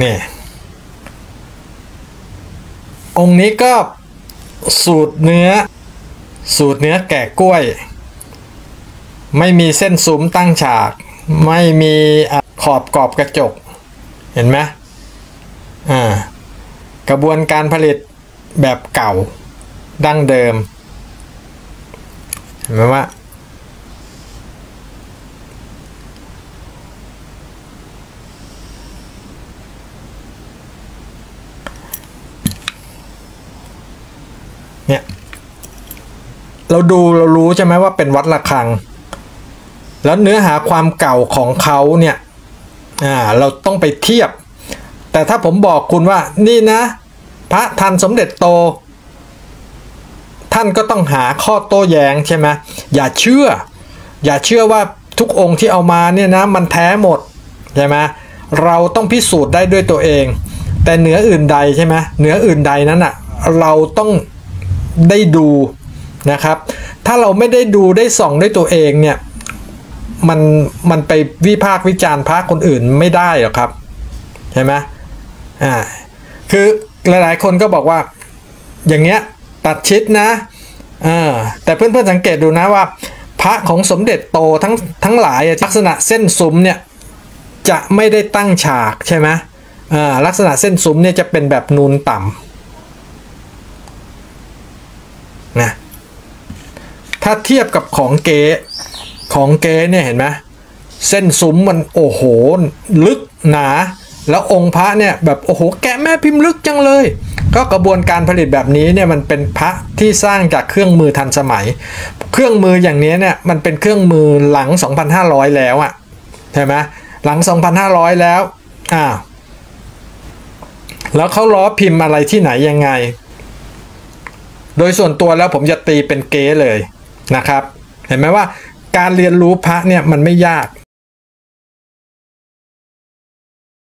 นี่องค์นี้ก็สูตรเนื้อ สูตรเนื้อแกะกล้วย ไม่มีเส้นซุ้มตั้งฉาก ไม่มีขอบกรอบกระจก เห็นไหมอ่ากระบวนการผลิตแบบเก่าดั้งเดิม เห็นไหมว่า เนี่ยเราดูเรารู้ใช่ไหมว่าเป็นวัดระฆัง แล้วเนื้อหาความเก่าของเขาเนี่ยอ่าเราต้องไปเทียบ แต่ถ้าผมบอกคุณว่านี่นะ พระทันสมเด็จโต ท่านก็ต้องหาข้อโต้แย้งใช่ไหมอย่าเชื่อ อย่าเชื่อว่าทุกองค์ที่เอามาเนี่ยนะมันแท้หมดใช่ไหมเราต้องพิสูจน์ได้ด้วยตัวเอง แต่เหนืออื่นใดใช่ไหมเหนืออื่นใดนั้นอะเราต้อง ได้ดูนะครับ ถ้าเราไม่ได้ดูได้ส่องด้วยตัวเองเนี่ยมันมันไปวิพากษ์วิจารณ์พระคนอื่นไม่ได้หรอกครับใช่ไหมอ่าคือหลายๆคนก็บอกว่า อย่างเงี้ยตัดชิดนะอ่าแต่เพื่อนๆสังเกตดูนะว่า พระของสมเด็จโตทั้งทั้งหลายลักษณะเส้นซุ้มเนี่ยจะไม่ได้ตั้งฉากใช่ไหมอ่าลักษณะเส้นซุ้มเนี่ยจะเป็นแบบนูนต่ำ นะถ้าเทียบกับของเก๋ของเก๋เนี่ยเห็นไหมเส้นซุ้มมันโอ้โหลึกหนา แล้วองค์พระเนี่ยแบบโอ้โหแกะแม่พิมพ์ลึกจังเลย ก็กระบวนการผลิตแบบนี้เนี่ยมันเป็นพระที่สร้างจากเครื่องมือทันสมัย เครื่องมืออย่างนี้เนี่ยมันเป็นเครื่องมือหลัง 2,500 แล้วอะใช่ไหมหลัง 2,500 แล้วอ่าแล้วเขาล้อพิมพ์อะไรที่ไหนยังไง โดยส่วนตัวแล้วผมจะตีเป็นเก๊เลยนะครับ เห็นไหมว่าการเรียนรู้พระเนี่ยมันไม่ยาก